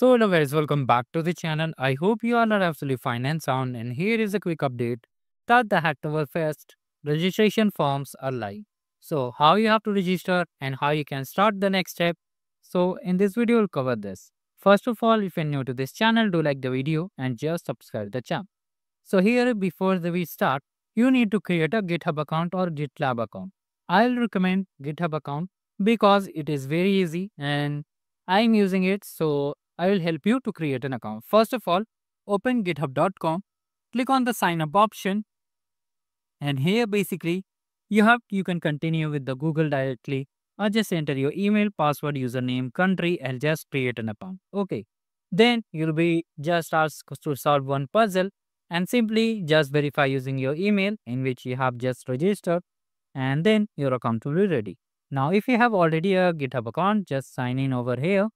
So hello guys, welcome back to the channel. I hope you all are absolutely fine and sound and here is a quick update that the Hacktoberfest registration forms are live. So how you have to register and how you can start the next step. So in this video we'll cover this. First of all, if you're new to this channel, do like the video and just subscribe the channel. So here before the we start, you need to create a GitHub account or GitLab account. I'll recommend GitHub account because it is very easy and I'm using it so I will help you to create an account. First of all, open github.com, click on the sign up option and here basically you have you can continue with the Google directly or just enter your email, password, username, country and just create an account. Okay. Then you'll be just asked to solve one puzzle and simply just verify using your email in which you have just registered and then your account will be ready. Now if you have already a GitHub account, just sign in over here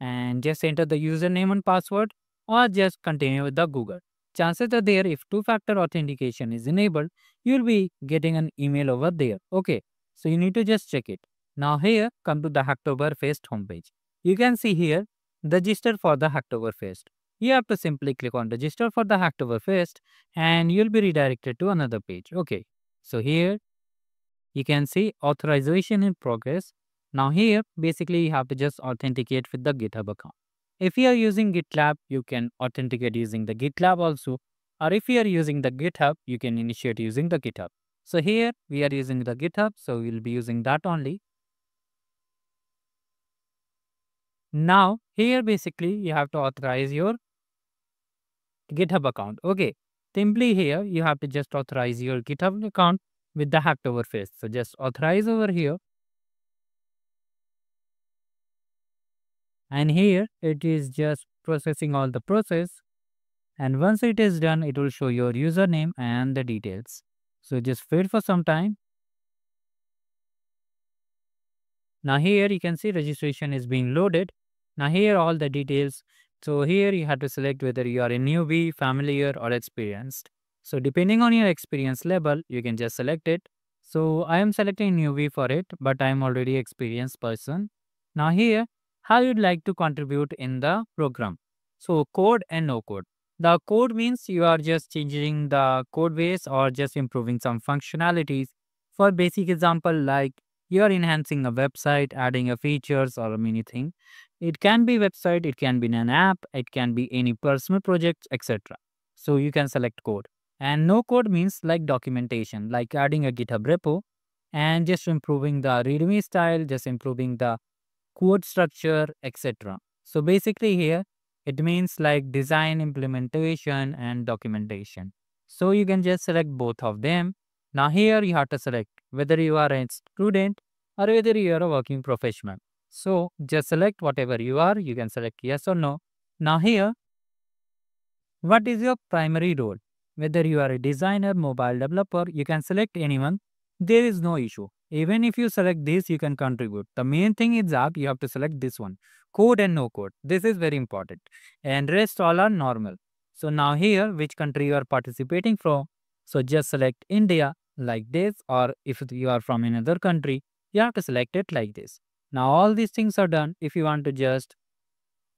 and just enter the username and password or just continue with the Google. Chances are there if two-factor authentication is enabled, you'll be getting an email over there. Okay, so you need to just check it. Now here, come to the Hacktoberfest homepage. You can see here, register for the Hacktoberfest. You have to simply click on register for the Hacktoberfest and you'll be redirected to another page. Okay, so here you can see authorization in progress now here, basically you have to just authenticate with the GitHub account. If you are using GitLab, you can authenticate using the GitLab also. Or if you are using the GitHub, you can initiate using the GitHub. So here we are using the GitHub, so we'll be using that only. Now here basically you have to authorize your GitHub account. Okay, simply here you have to just authorize your GitHub account with the Hacktoberfest. So just authorize over here and here it is just processing all the process. And once it is done it will show your username and the details. So just wait for some time. Now here you can see registration is being loaded. Now here all the details. So here you have to select whether you are a newbie familiar or experienced. So depending on your experience level you can just select it. So i am selecting newbie for it but i am already experienced person. Now here how you'd like to contribute in the program. So code and no code. The code means you are just changing the code base or just improving some functionalities. For basic example, like you are enhancing a website, adding a features or a many thing. It can be website, it can be an app, it can be any personal projects, etc. So you can select code. And no code means like documentation, like adding a GitHub repo and just improving the README style, just improving the code structure, etc. So basically here, it means like design, implementation and documentation. So you can just select both of them. Now here you have to select whether you are a student or whether you are a working professional. So just select whatever you are, you can select yes or no. Now here, what is your primary role? Whether you are a designer, mobile developer, you can select anyone. There is no issue. Even if you select this, you can contribute. The main thing is that you have to select this one, code and no code. This is very important. And rest all are normal. So now here, which country you are participating from. So just select India like this or if you are from another country, you have to select it like this. Now all these things are done. If you want to just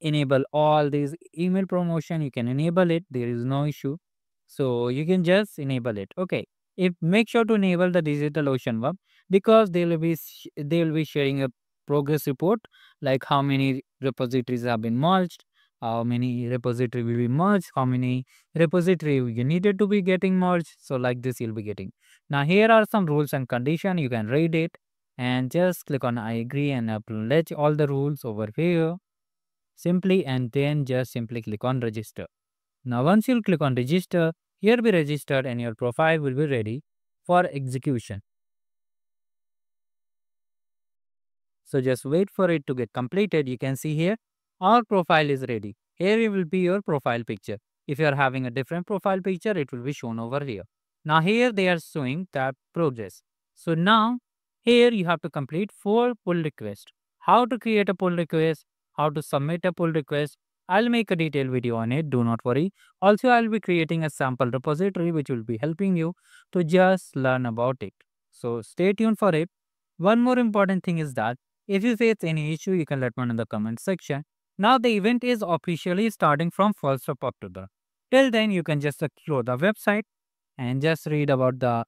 enable all these email promotion, you can enable it. There is no issue. So you can just enable it. Okay if make sure to enable the DigitalOcean web because they will be they will be sharing a progress report like how many repositories have been merged how many repository will be merged how many repository you needed to be getting merged. So like this you'll be getting. Now here are some rules and condition. You can read it and just click on i agree and acknowledge all the rules over here. Simply and then just simply click on register. Now once you click on register here be registered and your profile will be ready for execution. So just wait for it to get completed. You can see here our profile is ready. Here it will be your profile picture. If you are having a different profile picture, it will be shown over here. Now here they are showing that progress. So now here you have to complete four pull requests. How to create a pull request, how to submit a pull request, I'll make a detailed video on it, do not worry. Also, I'll be creating a sample repository which will be helping you to just learn about it. So stay tuned for it. One more important thing is that if you face any issue, you can let me know in the comment section. Now the event is officially starting from 1st of October. Till then, you can just explore the website and just read about the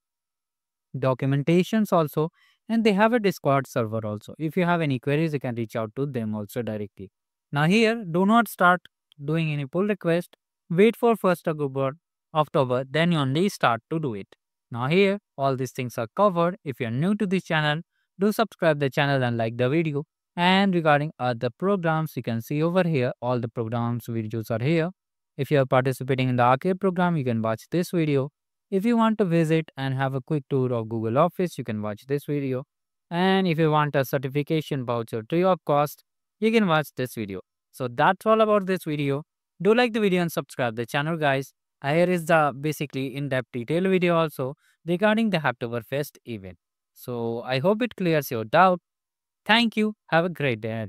documentations also. And they have a Discord server also. If you have any queries, you can reach out to them also directly. Now here, do not start doing any pull request. Wait for 1st October, October, then you only start to do it. Now here, all these things are covered. If you're new to this channel, do subscribe the channel and like the video. And regarding other programs, you can see over here, all the programs videos are here. If you are participating in the arcade program, you can watch this video. If you want to visit and have a quick tour of Google Office, you can watch this video. And if you want a certification voucher to your cost, you can watch this video. So that's all about this video. Do like the video and subscribe the channel guys. Here is the basically in-depth detail video also regarding the Hacktoberfest event. So I hope it clears your doubt. Thank you. Have a great day.